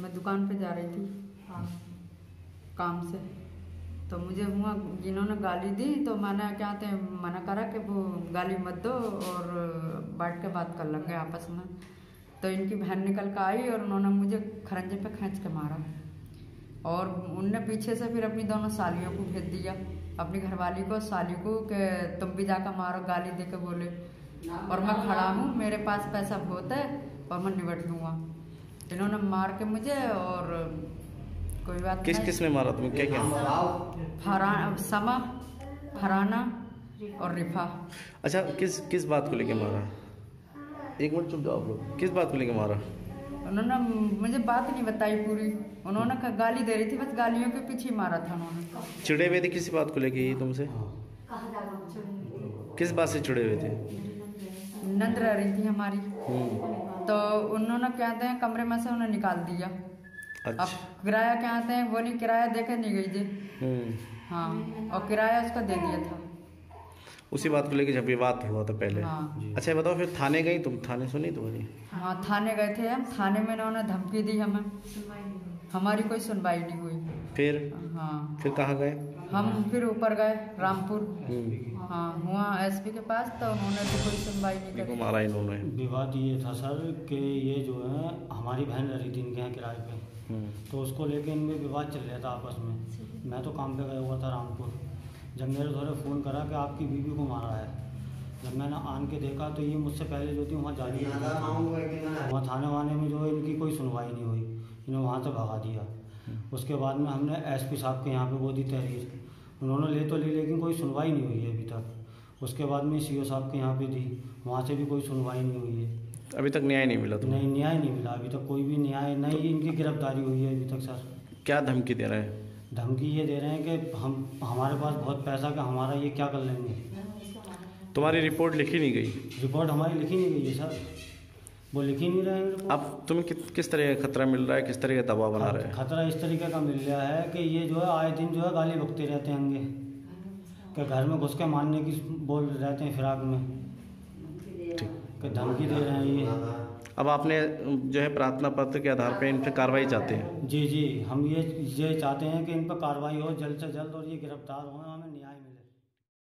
मैं दुकान पे जा रही थी काम से। तो मुझे हुआ जिन्होंने गाली दी तो मैंने क्या थे मना करा कि वो गाली मत दो और बैठ के बात कर लेंगे आपस में। तो इनकी बहन निकल कर आई और उन्होंने मुझे खरंजे पे खींच के मारा। और उनने पीछे से फिर अपनी दोनों सालियों को भेज दिया। अपनी घरवाली को साली को कि तुम भी जाकर मारो, गाली दे के बोले। और मैं खड़ा हूँ, मेरे पास पैसा बहुत है और मैं निबट लूँगा। इन्होंने मार के मुझे और कोई बात किस नहीं। किस ने मारा तुम्हें? क्या क्या? फराना समा फराना और रिफा। अच्छा किस किस बात को लेके मारा? एक मिनट चुप जाओ आप लोग। किस बात को लेके मारा? उन्होंने मुझे बात नहीं बताई पूरी। उन्होंने कहा गाली दे रही थी बस गालियों के पीछे मारा था उन्होंने। चिड़े हुए थे किसी बात को लेके तुमसे? किस बात से चिड़े हुए थे? नंद रह रही थी हमारी। हम्म, तो उन्होंने क्या कहते हैं कमरे में से उन्हें निकाल दिया। अच्छा। अब किराया क्या कहते हैं वो नहीं किराया देके नहीं गई थी। हम्म, हाँ और किराया उसका दे दिया था। उसी बात को लेकर जब विवाद हुआ था पहले। हाँ। अच्छा बताओ फिर थाने गई तुम? थाने सुनी तुम्हारी? हाँ थाने गए थे हम। थाने में इन्होंने धमकी दी हमें। हमारी कोई सुनवाई नहीं हुई। फिर? हाँ। फिर कहाँ गए? हम फिर ऊपर गए रामपुर। हम्म, हाँ हुआ एसपी के पास तो उन्होंने भी कोई सुनवाई नहीं करी। मारा इन्होंने। विवाद ये था सर कि ये जो है हमारी बहन रह रही थी इनके यहाँ किराए पे। हम्म, तो उसको लेके इनमें विवाद चल रहा था आपस में। मैं तो काम पे गया हुआ था रामपुर। जब मेरे द्वारा फ़ोन करा कि आपकी बीवी को मारा है जब मैंने आन के देखा तो ये मुझसे पहले जो थी वहाँ जा रही वहाँ थाने वाने में जो है इनकी कोई सुनवाई नहीं हुई। इन्हें वहाँ से भगा दिया। उसके बाद में हमने एसपी साहब के यहाँ पे वो दी तहरीर। उन्होंने ले तो ली लेकिन कोई सुनवाई नहीं हुई है अभी तक। उसके बाद में सी साहब के यहाँ पे दी। वहाँ से भी कोई सुनवाई नहीं हुई है। अभी तक न्याय नहीं मिला तुम्हें नहीं न्याय नहीं मिला। अभी तक कोई भी न्याय नहीं इनकी गिरफ्तारी हुई है अभी तक सर। क्या धमकी दे रहे हैं? धमकी ये दे रहे हैं कि हम हमारे पास बहुत पैसा का हमारा ये क्या कर लेंगे? तुम्हारी रिपोर्ट लिखी नहीं गई? रिपोर्ट हमारी लिखी नहीं गई है सर। वो लिख ही नहीं रहे हैं अब तुम्हें कि, किस तरह का खतरा मिल रहा है किस तरह का दबाव बना रहे हैं? खतरा इस तरीके का मिल रहा है कि ये जो है आए दिन जो है गाली बकते रहते होंगे। कि घर में घुस के मारने की बोल रहते हैं फिराक में। कि धमकी दे रहे हैं ये। अब आपने जो है प्रार्थना पत्र के आधार पर इन पर कार्रवाई चाहते हैं? जी जी। हम ये ये चाहते हैं कि इन पर कार्रवाई हो जल्द से जल्द और ये गिरफ़्तार हो हमें